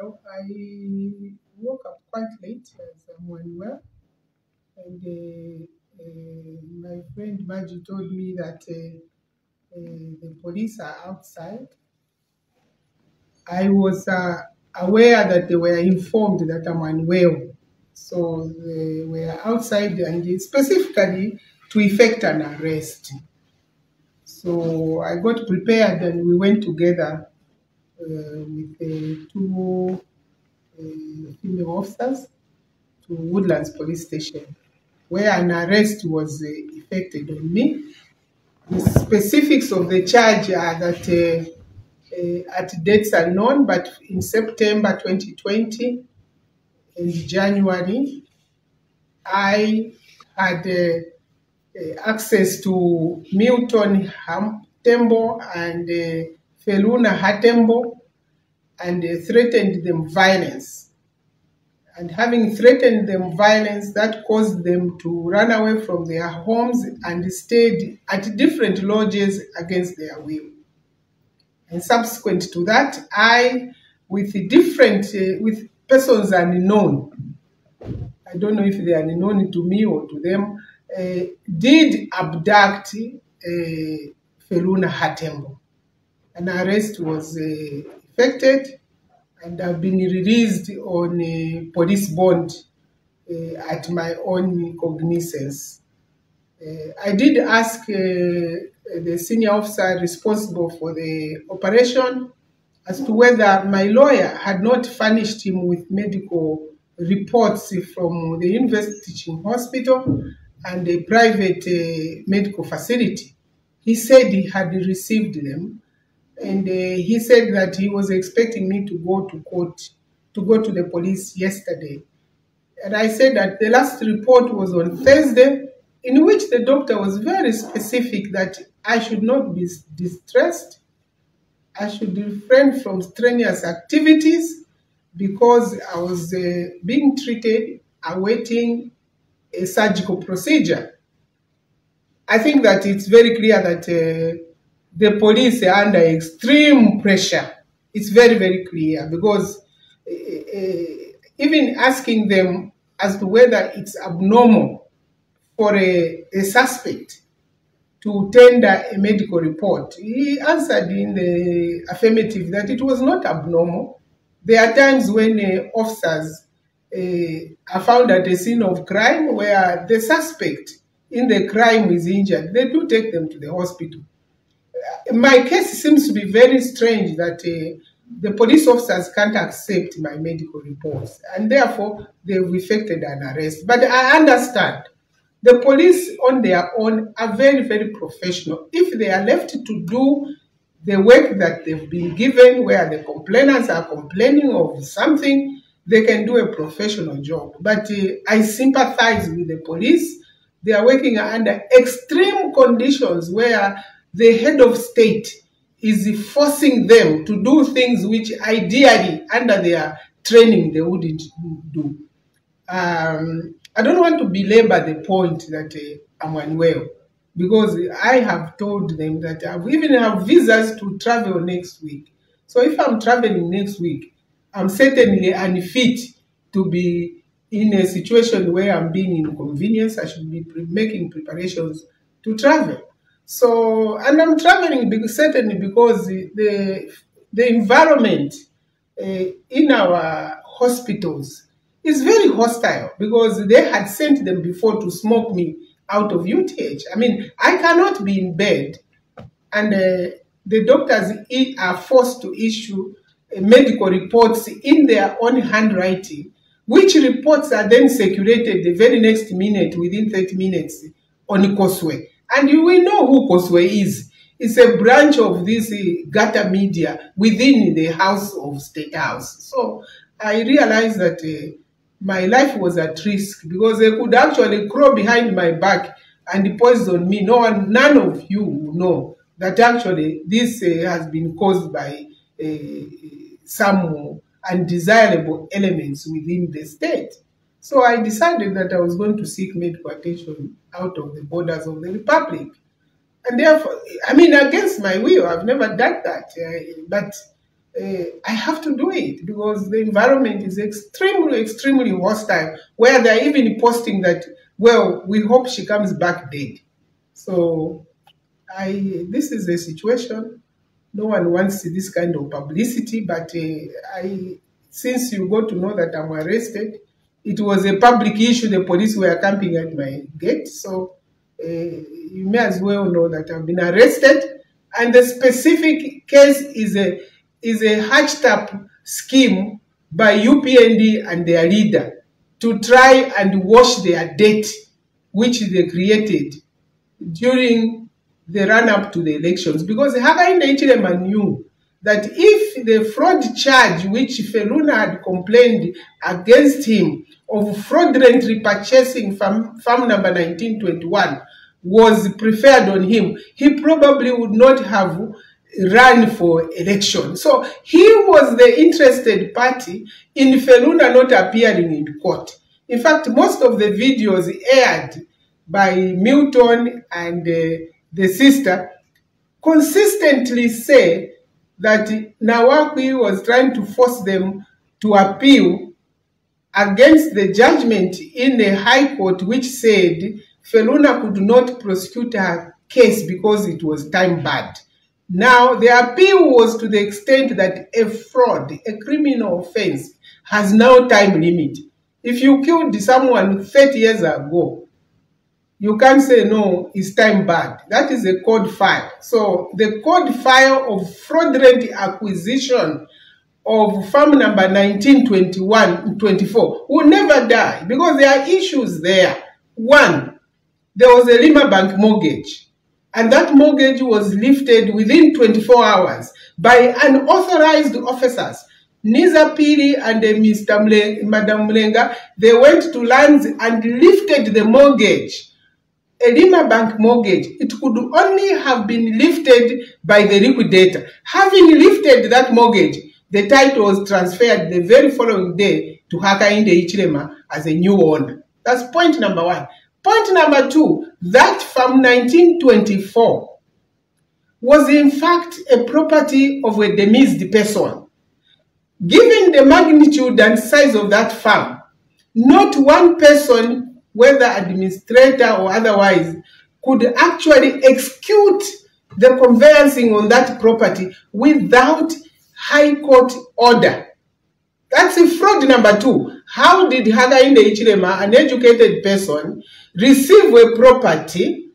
Well, I woke up quite late as I'm unwell, and uh, uh, my friend Maggie told me that uh, uh, the police are outside. I was uh, aware that they were informed that I'm unwell, so they were outside and specifically to effect an arrest. So I got prepared and we went together with uh, two uh, female officers to Woodlands Police Station, where an arrest was uh, effected on me. The specifics of the charge are that uh, uh, at dates unknown, but in September 2020 and January, I had uh, uh, access to Milton Hatembo and uh, Feluna Hatembo and uh, threatened them violence. And having threatened them violence, that caused them to run away from their homes and stayed at different lodges against their will. And subsequent to that, I, with different, uh, with persons unknown, I don't know if they are unknown to me or to them, uh, did abduct uh, Feluna Hatembo. An arrest was uh, effected and I've been released on uh, police bond uh, at my own cognizance. Uh, I did ask the senior officer responsible for the operation as to whether my lawyer had not furnished him with medical reports from the University Teaching Hospital and a private uh, medical facility. He said he had received them and uh, he said that he was expecting me to go to court, to go to the police yesterday. And I said that the last report was on Thursday, in which the doctor was very specific that I should not be distressed, I should refrain from strenuous activities because I was uh, being treated, awaiting a surgical procedure. I think that it's very clear that uh, the police are under extreme pressure. It's very, very clear because uh, uh, even asking them as to whether it's abnormal for a, a suspect to tender a medical report, he answered in the affirmative that it was not abnormal. There are times when uh, officers uh, are found at a scene of crime where the suspect in the crime is injured. They do take them to the hospital my case seems to be very strange that uh, the police officers can't accept my medical reports and therefore they've effected an arrest. But I understand the police on their own are very, very professional. If they are left to do the work that they've been given, where the complainants are complaining of something, they can do a professional job. But uh, I sympathize with the police. They are working under extreme conditions where the head of state is forcing them to do things which ideally under their training they wouldn't do. Um, I don't want to belabor the point that uh, I'm unwell because I have told them that I even have visas to travel next week. So if I'm traveling next week, I'm certainly unfit to be in a situation where I'm being inconvenienced. I should be pre making preparations to travel. So, and I'm traveling because, certainly because the, the environment uh, in our hospitals is very hostile because they had sent them before to smoke me out of UTH. I mean, I cannot be in bed and uh, the doctors are forced to issue uh, medical reports in their own handwriting, which reports are then circulated the very next minute, within 30 minutes, on Causeway. And you will know who Causeway is. It's a branch of this uh, Gata media within the House of State House. So I realized that uh, my life was at risk because they could actually crawl behind my back and poison me. No one, none of you know that actually this uh, has been caused by uh, some undesirable elements within the state. So I decided that I was going to seek medical attention out of the borders of the Republic. And therefore, I mean, against my will, I've never done that. But uh, I have to do it because the environment is extremely, extremely hostile, where they're even posting that, well, we hope she comes back dead. So I, this is the situation. No one wants this kind of publicity, but uh, I, since you got to know that I'm arrested, it was a public issue. The police were camping at my gate, so uh, you may as well know that I've been arrested. And the specific case is a is a hatched up scheme by UPND and their leader to try and wash their debt, which they created during the run up to the elections. Because Hakainde Hichilema knew that if the fraud charge which Feluna had complained against him of fraudulently purchasing farm, farm number 1921 was preferred on him, he probably would not have run for election. So he was the interested party in Feluna not appearing in court. In fact, most of the videos aired by Milton and uh, the sister consistently say that Nawakwi was trying to force them to appeal against the judgment in the High Court which said Feluna could not prosecute her case because it was time barred. Now, the appeal was to the extent that a fraud, a criminal offense, has no time limit. If you killed someone 30 years ago, you can't say no, it's time bad. That is a code file. So the code file of fraudulent acquisition of farm number 1921-24 will never die because there are issues there. One, there was a Lima Bank mortgage and that mortgage was lifted within 24 hours by unauthorized officers. Niza Piri and uh, Mr. Mle Madam Mlenga, they went to lands and lifted the mortgage. A Lima Bank mortgage, it could only have been lifted by the liquidator. Having lifted that mortgage, the title was transferred the very following day to Hakainde Hichilema as a new owner. That's point number one. Point number two, that from 1924 was in fact a property of a demised person. Given the magnitude and size of that farm, not one person, whether administrator or otherwise, could actually execute the conveyancing on that property without high court order. That's a fraud number two. How did Hakainde Hichilema, an educated person, receive a property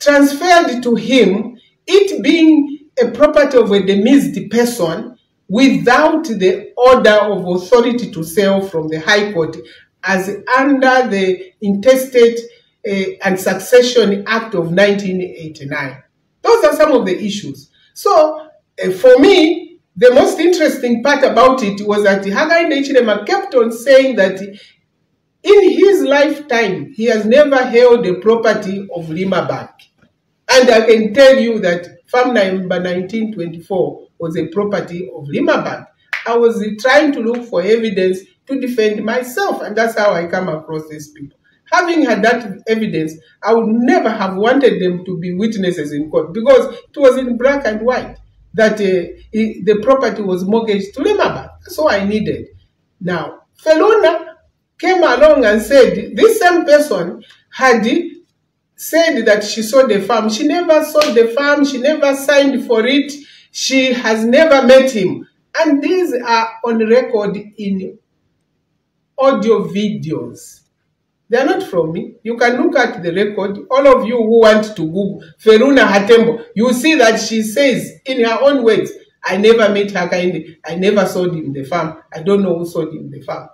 transferred to him, it being a property of a demised person without the order of authority to sell from the High Court as under the Intestate uh, and Succession Act of 1989. Those are some of the issues. So, uh, for me, the most interesting part about it was that Hakainde Hichilema kept on saying that in his lifetime, he has never held the property of Lima Bank. And I can tell you that farm number 1924 was a property of Lima Bank. I was trying to look for evidence to defend myself, and that's how I come across these people. Having had that evidence, I would never have wanted them to be witnesses in court because it was in black and white that uh, the property was mortgaged to Lima Bank. That's all I needed. Now, Feluna came along and said this same person had said that she sold the farm. She never sold the farm. She never signed for it. She has never met him. And these are on record in audio videos. They are not from me. You can look at the record. All of you who want to Google Feluna Hatembo, you see that she says in her own words, I never met Hakainde. I never sold him the farm. I don't know who sold him the farm.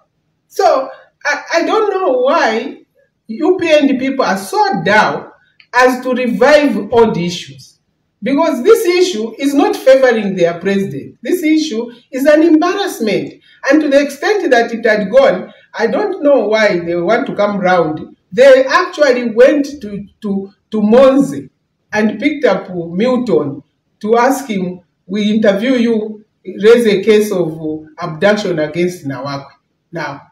So I, I don't know why UPND people are so down as to revive the issues. Because this issue is not favoring their president. This issue is an embarrassment. And to the extent that it had gone, I don't know why they want to come round. They actually went to, to, to Monze and picked up Milton to ask him, we interview you, raise a case of abduction against Nawakwi. Now,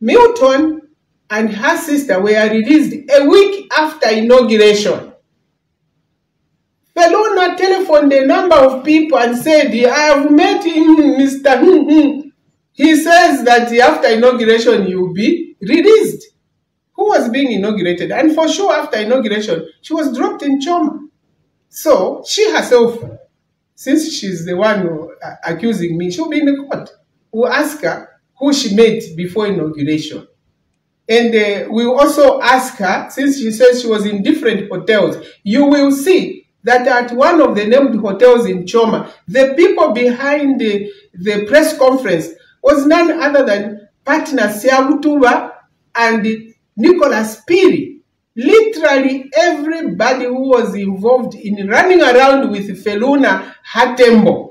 Milton and her sister were released a week after inauguration. Feluna telephoned a number of people and said, I have met him, Mr. He says that after inauguration, you will be released. Who was being inaugurated? And for sure, after inauguration, she was dropped in Choma. So she herself, since she's the one who, uh, accusing me, she'll be in the court. We'll ask her who she met before inauguration. And uh, we will also ask her, since she says she was in different hotels, you will see that at one of the named hotels in Choma, the people behind the, the press conference was none other than partner Siabutuba and Nicholas Piri. Literally everybody who was involved in running around with Feluna Hatembo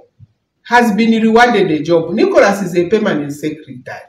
has been rewarded a job. Nicholas is a permanent secretary.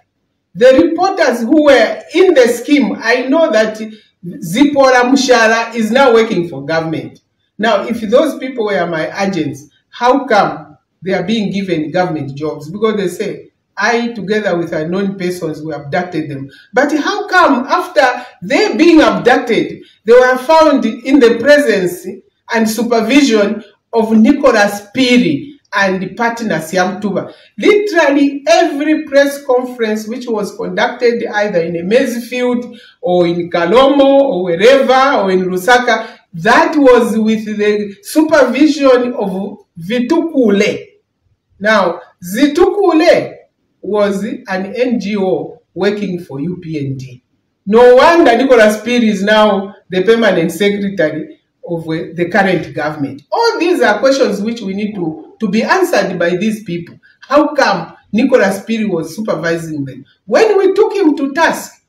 The reporters who were in the scheme, I know that Zipora Mushara is now working for government. Now, if those people were my agents, how come they are being given government jobs? Because they say, I, together with unknown persons, we abducted them. But how come after they being abducted, they were found in the presence and supervision of Nicholas Piri, and partner Siabutuba. Literally every press conference which was conducted either in a maize field or in Kalomo or wherever or in Lusaka, that was with the supervision of Zitukule. Now, Zitukule was an NGO working for UPND. No wonder Nicholas Piri is now the permanent secretary of uh, the current government. All these are questions which we need to, to be answered by these people. How come Nicholas Piri was supervising them? When we took him to task,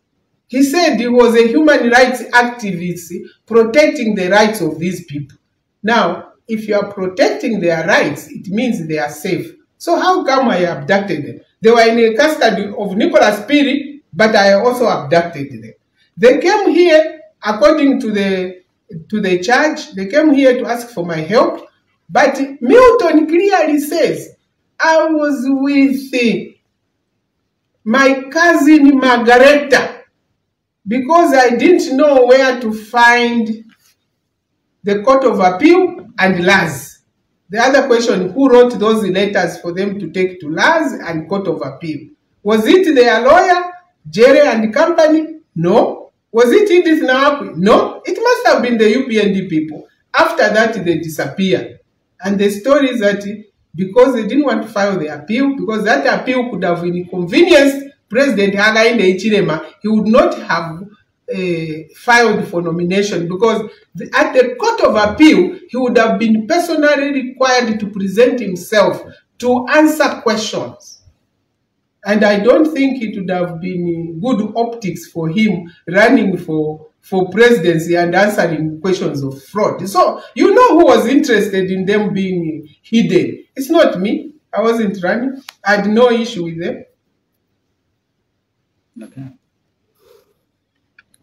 he said he was a human rights activist protecting the rights of these people. Now, if you are protecting their rights, it means they are safe. So how come I abducted them? They were in the custody of Nicholas Piri, but I also abducted them. They came here according to the to the church. They came here to ask for my help. But Milton clearly says, I was with uh, my cousin Margareta because I didn't know where to find the Court of Appeal and LAS. The other question, who wrote those letters for them to take to LAS and Court of Appeal? Was it their lawyer, Jerry and company? No. Was it Edith Nawakwi? No, it must have been the UPND people. After that, they disappeared. And the story is that because they didn't want to file the appeal, because that appeal could have inconvenienced President Hakainde Hichilema, he would not have uh, filed for nomination because the, at the Court of Appeal, he would have been personally required to present himself to answer questions. And I don't think it would have been good optics for him running for, for presidency and answering questions of fraud. So you know who was interested in them being hidden. It's not me. I wasn't running. I had no issue with them. Okay.